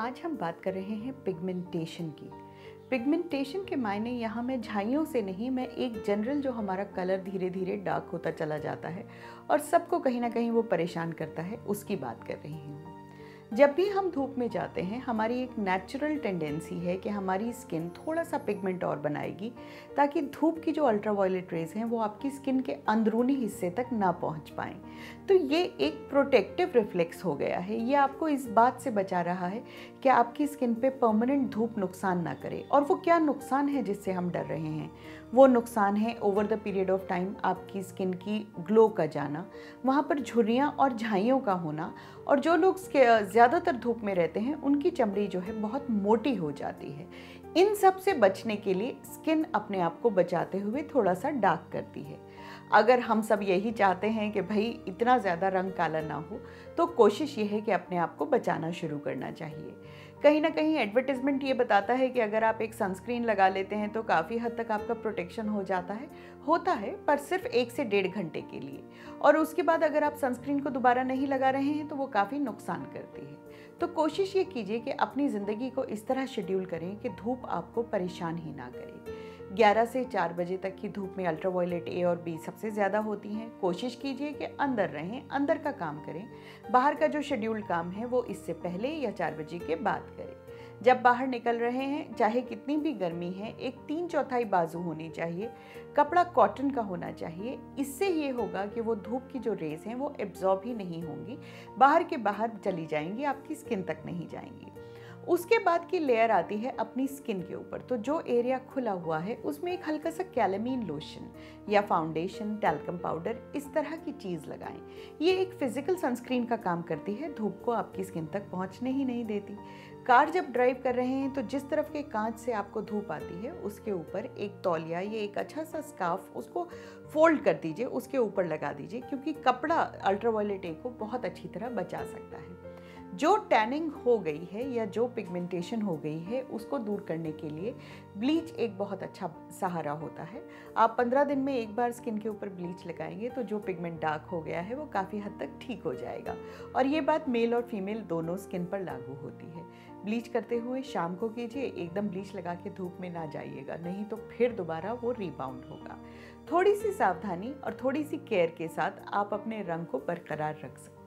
आज हम बात कर रहे हैं पिगमेंटेशन की। पिगमेंटेशन के मायने यहाँ मैं झाइयों से नहीं, मैं एक जनरल जो हमारा कलर धीरे धीरे डार्क होता चला जाता है और सबको कहीं ना कहीं वो परेशान करता है, उसकी बात कर रही हूँ। जब भी हम धूप में जाते हैं, हमारी एक नेचुरल टेंडेंसी है कि हमारी स्किन थोड़ा सा पिगमेंट और बनाएगी, ताकि धूप की जो अल्ट्रावायलेट रेज हैं, वो आपकी स्किन के अंदरूनी हिस्से तक ना पहुँच पाएँ। तो ये एक प्रोटेक्टिव रिफ्लेक्स हो गया है। ये आपको इस बात से बचा रहा है कि आपकी स्किन पे परमानेंट धूप नुकसान ना करे। और वो क्या नुकसान है जिससे हम डर रहे हैं? वो नुकसान है over the period of time आपकी स्किन की ग्लो का जाना, वहाँ पर झुर्रियाँ और झाइयों का होना। और जो लोग ज़्यादातर धूप में रहते हैं, उनकी चमड़ी जो है बहुत मोटी हो जाती है। इन सबसे बचने के लिए स्किन अपने आप को बचाते हुए थोड़ा सा डार्क करती है। अगर हम सब यही चाहते हैं कि भाई इतना ज़्यादा रंग काला ना हो तो कोशिश ये है कि अपने आप को बचाना शुरू करना चाहिए। कहीं ना कहीं एडवर्टिजमेंट ये बताता है कि अगर आप एक सनस्क्रीन लगा लेते हैं तो काफ़ी हद तक आपका प्रोटेक्शन हो जाता है। होता है, पर सिर्फ़ एक से डेढ़ घंटे के लिए। और उसके बाद अगर आप सनस्क्रीन को दोबारा नहीं लगा रहे हैं तो वो काफ़ी नुकसान करती है। तो कोशिश ये कीजिए कि अपनी ज़िंदगी को इस तरह शेड्यूल करें कि धूप आपको परेशान ही ना करे। 11 से 4 बजे तक की धूप में अल्ट्रावायलेट ए और बी सबसे ज़्यादा होती हैं। कोशिश कीजिए कि अंदर रहें, अंदर का काम करें। बाहर का जो शेड्यूल्ड काम है, वो इससे पहले या चार बजे के बाद करें। जब बाहर निकल रहे हैं, चाहे कितनी भी गर्मी है, एक तीन चौथाई बाजू होनी चाहिए। कपड़ा कॉटन का होना चाहिए। इससे ये होगा कि वो धूप की जो रेज हैं, वो एब्जॉर्ब ही नहीं होंगी। बाहर के बाहर चली जाएँगी, आपकी स्किन तक नहीं जाएँगी। उसके बाद की लेयर आती है अपनी स्किन के ऊपर। तो जो एरिया खुला हुआ है, उसमें एक हल्का सा कैलेमीन लोशन या फाउंडेशन टैल्कम पाउडर इस तरह की चीज़ लगाएँ। ये एक फ़िज़िकल सनस्क्रीन का काम करती है, धूप को आपकी स्किन तक पहुँचने ही नहीं देती। कार जब ड्राइव कर रहे हैं तो जिस तरफ़ के कांच से आपको धूप आती है, उसके ऊपर एक तौलिया या एक अच्छा सा स्काफ उसको फोल्ड कर दीजिए, उसके ऊपर लगा दीजिए, क्योंकि कपड़ा अल्ट्रावायलेट ए को बहुत अच्छी तरह बचा सकता है। जो टैनिंग हो गई है या जो पिगमेंटेशन हो गई है, उसको दूर करने के लिए ब्लीच एक बहुत अच्छा सहारा होता है। आप पंद्रह दिन में एक बार स्किन के ऊपर ब्लीच लगाएँगे तो जो पिगमेंट डार्क हो गया है, वो काफ़ी हद तक ठीक हो जाएगा। और ये बात मेल और फीमेल दोनों स्किन पर लागू होती है। ब्लीच करते हुए शाम को कीजिए, एकदम ब्लीच लगा के धूप में ना जाइएगा, नहीं तो फिर दोबारा वो रिबाउंड होगा। थोड़ी सी सावधानी और थोड़ी सी केयर के साथ आप अपने रंग को बरकरार रख सकते